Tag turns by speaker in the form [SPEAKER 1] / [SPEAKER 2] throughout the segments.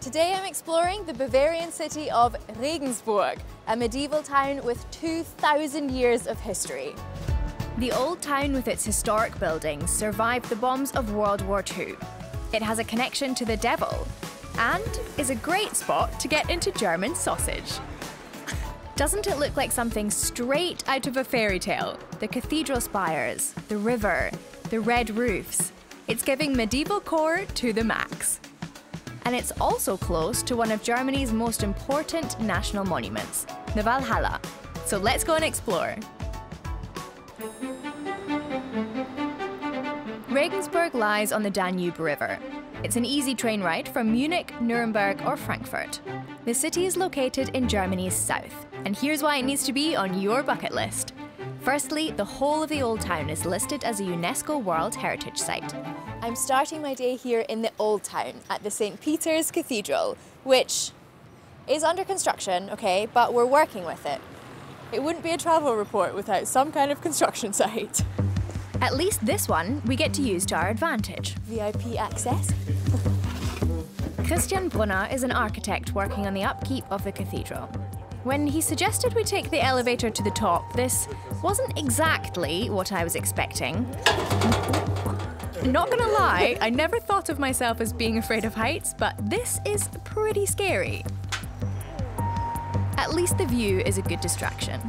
[SPEAKER 1] Today I'm exploring the Bavarian city of Regensburg, a medieval town with 2,000 years of history. The old town with its historic buildings survived the bombs of World War II. It has a connection to the devil and is a great spot to get into German sausage. Doesn't it look like something straight out of a fairy tale? The cathedral spires, the river, the red roofs. It's giving medieval core to the max and it's also close to one of Germany's most important national monuments, the Walhalla. So let's go and explore. Regensburg lies on the Danube River. It's an easy train ride from Munich, Nuremberg, or Frankfurt. The city is located in Germany's south, and here's why it needs to be on your bucket list. Firstly, the whole of the old town is listed as a UNESCO World Heritage Site. I'm starting my day here in the Old Town at the St. Peter's Cathedral, which is under construction, okay, but we're working with it. It wouldn't be a travel report without some kind of construction site. At least this one we get to use to our advantage. VIP access. Christian Brunner is an architect working on the upkeep of the cathedral. When he suggested we take the elevator to the top, this wasn't exactly what I was expecting. Not gonna lie, I never thought of myself as being afraid of heights, but this is pretty scary. At least the view is a good distraction.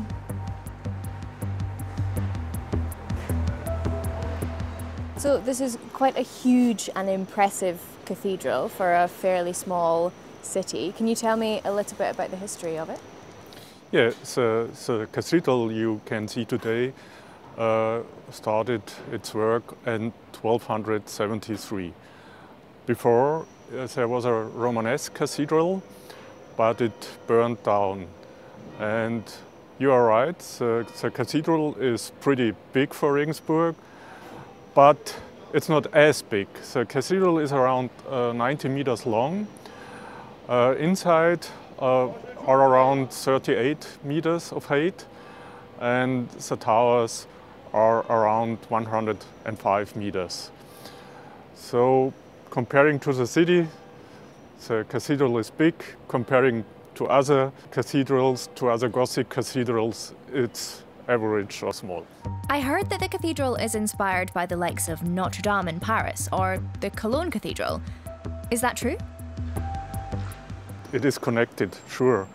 [SPEAKER 1] So this is quite a huge and impressive cathedral for a fairly small city. Can you tell me a little bit about the history of it?
[SPEAKER 2] Yeah, so, so the cathedral you can see today started its work in 1273. Before uh, there was a Romanesque cathedral, but it burned down. And you are right, the, the cathedral is pretty big for Regensburg, but it's not as big. The cathedral is around uh, 90 meters long. Uh, inside uh, are around 38 meters of height, and the towers are around 105 meters. So comparing to the city, the cathedral is big. Comparing to other cathedrals, to other Gothic cathedrals, it's average or small.
[SPEAKER 1] I heard that the cathedral is inspired by the likes of Notre Dame in Paris or the Cologne Cathedral. Is that true?
[SPEAKER 2] It is connected, sure.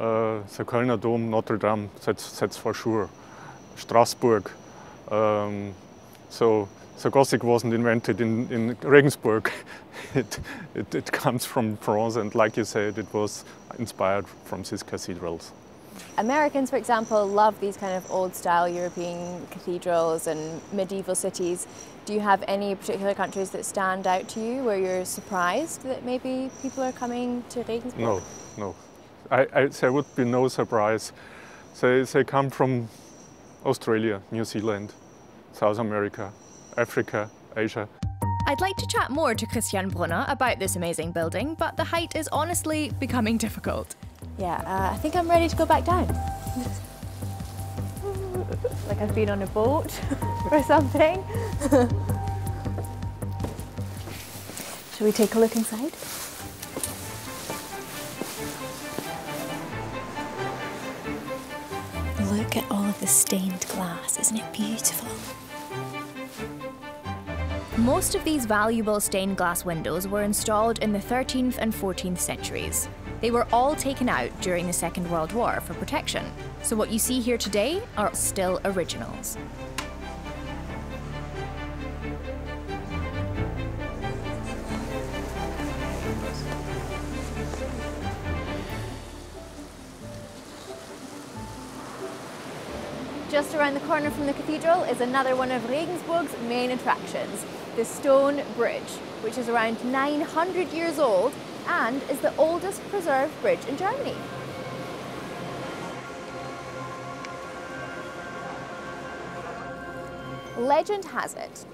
[SPEAKER 2] Uh, the Kölner Dom, Notre Dame, that's, that's for sure. Strasbourg, um, so the Gothic wasn't invented in, in Regensburg. it, it, it, comes from France and like you said, it was inspired from these cathedrals.
[SPEAKER 1] Americans, for example, love these kind of old style European cathedrals and medieval cities. Do you have any particular countries that stand out to you where you're surprised that maybe people are coming to Regensburg?
[SPEAKER 2] No, no. I, I, there would be no surprise. They, they come from Australia, New Zealand, South America, Africa, Asia.
[SPEAKER 1] I'd like to chat more to Christian Brunner about this amazing building, but the height is honestly becoming difficult. Yeah, uh, I think I'm ready to go back down. like I've been on a boat or something. Shall we take a look inside? At all of the stained glass, isn't it beautiful? Most of these valuable stained glass windows were installed in the 13th and 14th centuries. They were all taken out during the Second World War for protection, so what you see here today are still originals. Just around the corner from the cathedral is another one of Regensburg's main attractions, the Stone Bridge, which is around 900 years old and is the oldest preserved bridge in Germany. Legend has it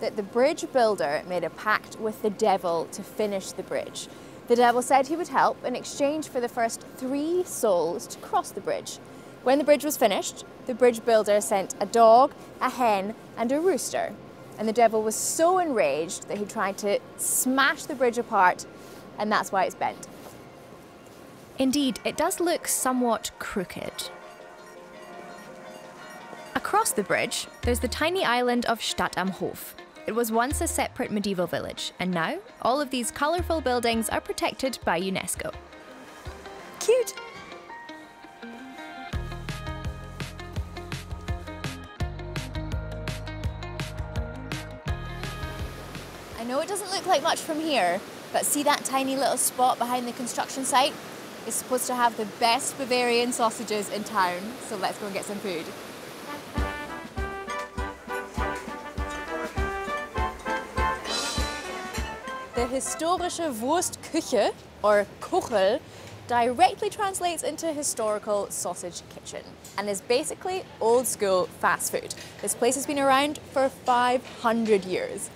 [SPEAKER 1] that the bridge builder made a pact with the devil to finish the bridge. The devil said he would help in exchange for the first three souls to cross the bridge. When the bridge was finished, the bridge builder sent a dog, a hen, and a rooster. And the devil was so enraged that he tried to smash the bridge apart and that's why it's bent. Indeed, it does look somewhat crooked. Across the bridge, there's the tiny island of Stadtamhof. It was once a separate medieval village, and now all of these colourful buildings are protected by UNESCO. Cute! I know it doesn't look like much from here, but see that tiny little spot behind the construction site? It's supposed to have the best Bavarian sausages in town, so let's go and get some food. The historische Wurstkuchl, or Kuchel, directly translates into historical sausage kitchen and is basically old school fast food. This place has been around for 500 years.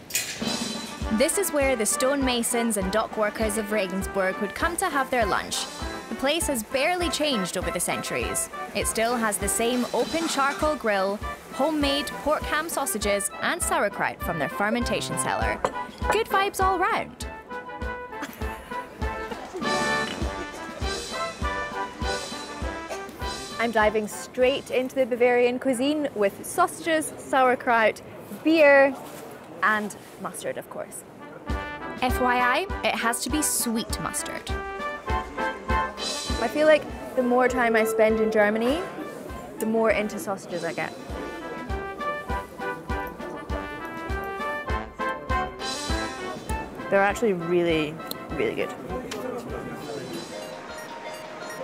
[SPEAKER 1] This is where the stonemasons and dock workers of Regensburg would come to have their lunch. The place has barely changed over the centuries. It still has the same open charcoal grill, homemade pork ham sausages, and sauerkraut from their fermentation cellar. Good vibes all round. I'm diving straight into the Bavarian cuisine with sausages, sauerkraut, beer, and mustard, of course. FYI, it has to be sweet mustard. I feel like the more time I spend in Germany, the more into sausages I get. They're actually really, really good.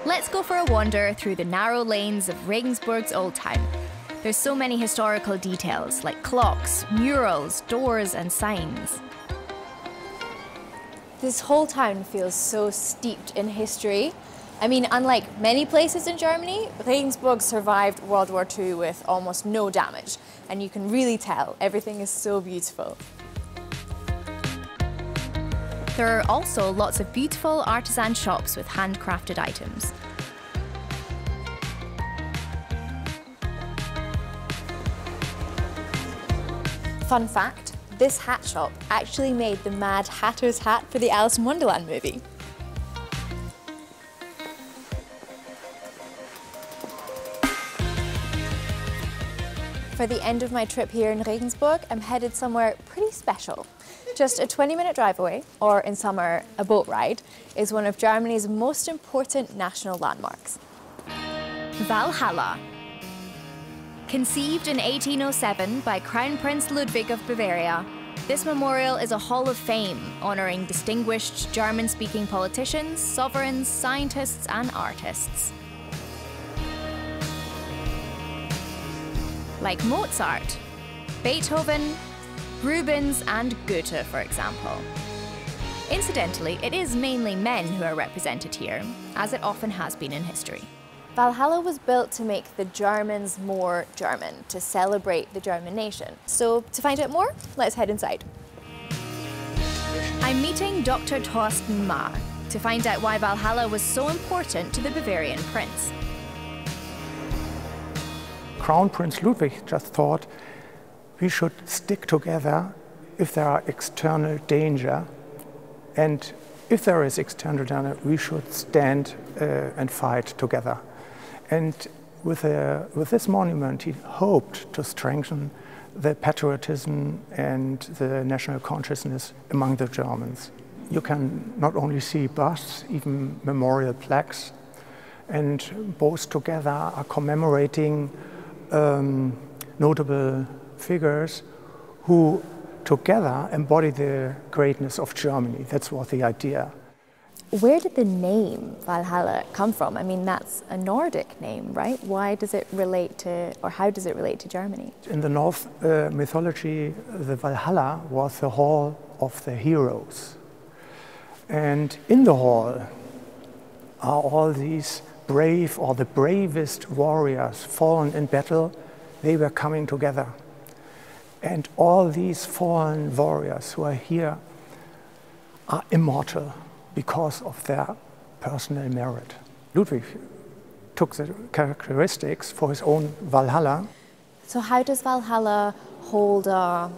[SPEAKER 1] Let's go for a wander through the narrow lanes of Regensburg's Old Town. There's so many historical details like clocks, murals, doors, and signs. This whole town feels so steeped in history. I mean, unlike many places in Germany, Regensburg survived World War II with almost no damage, and you can really tell everything is so beautiful. There are also lots of beautiful artisan shops with handcrafted items. Fun fact, this hat shop actually made the Mad Hatter's hat for the Alice in Wonderland movie. For the end of my trip here in Regensburg, I'm headed somewhere pretty special. Just a 20 minute drive away, or in summer, a boat ride, is one of Germany's most important national landmarks. Walhalla. Conceived in 1807 by Crown Prince Ludwig of Bavaria, this memorial is a hall of fame honouring distinguished German speaking politicians, sovereigns, scientists, and artists. Like Mozart, Beethoven, Rubens, and Goethe, for example. Incidentally, it is mainly men who are represented here, as it often has been in history. Walhalla was built to make the Germans more German, to celebrate the German nation. So, to find out more, let's head inside. I'm meeting Dr. Thorsten Mahr to find out why Walhalla was so important to the Bavarian prince.
[SPEAKER 3] Crown Prince Ludwig just thought we should stick together if there are external danger. And if there is external danger, we should stand uh, and fight together. And with, a, with this monument, he hoped to strengthen the patriotism and the national consciousness among the Germans. You can not only see busts, even memorial plaques, and both together are commemorating um, notable figures who together embody the greatness of Germany. That's what the idea.
[SPEAKER 1] Where did the name Valhalla come from? I mean, that's a Nordic name, right? Why does it relate to, or how does it relate to Germany?
[SPEAKER 3] In the North uh, mythology, the Valhalla was the hall of the heroes. And in the hall are all these brave or the bravest warriors fallen in battle. They were coming together. And all these fallen warriors who are here are immortal because of their personal merit. Ludwig took the characteristics for his own Valhalla.
[SPEAKER 1] So, how does Walhalla hold a,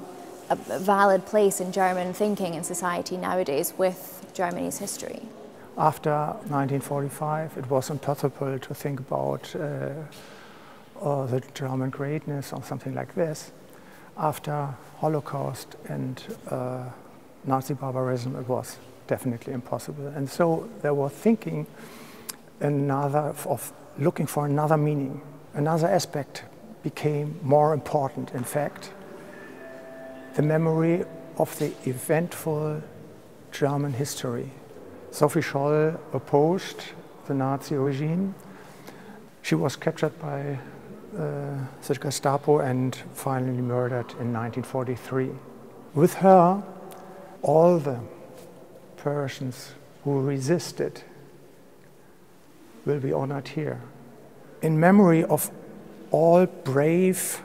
[SPEAKER 1] a valid place in German thinking and society nowadays with Germany's history?
[SPEAKER 3] After 1945, it was impossible to think about uh, uh, the German greatness or something like this. After Holocaust and uh, Nazi barbarism, it was definitely impossible. And so they were thinking another of looking for another meaning. Another aspect became more important. In fact, the memory of the eventful German history. Sophie Scholl opposed the Nazi regime. She was captured by uh, the Gestapo and finally murdered in 1943. With her, all the persons who resisted will be honored here. In memory of all brave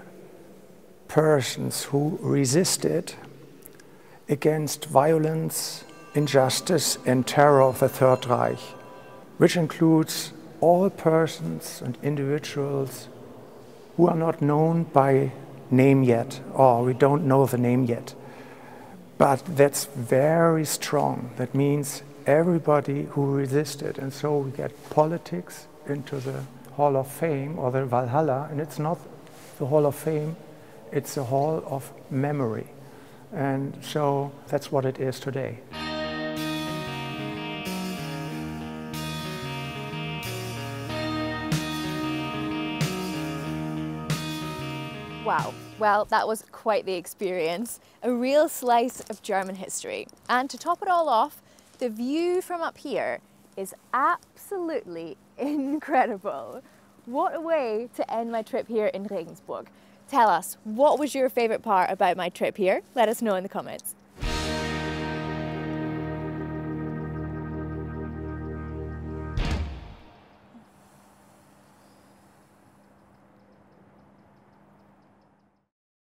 [SPEAKER 3] persons who resisted against violence, injustice, and terror of the Third Reich, which includes all persons and individuals who are not known by name yet, or we don't know the name yet. But that's very strong. That means everybody who resisted. And so we get politics into the Hall of Fame or the Walhalla, and it's not the Hall of Fame, it's the Hall of Memory. And so that's what it is today.
[SPEAKER 1] Wow, well, that was quite the experience. A real slice of German history. And to top it all off, the view from up here is absolutely incredible. What a way to end my trip here in Regensburg. Tell us, what was your favourite part about my trip here? Let us know in the comments.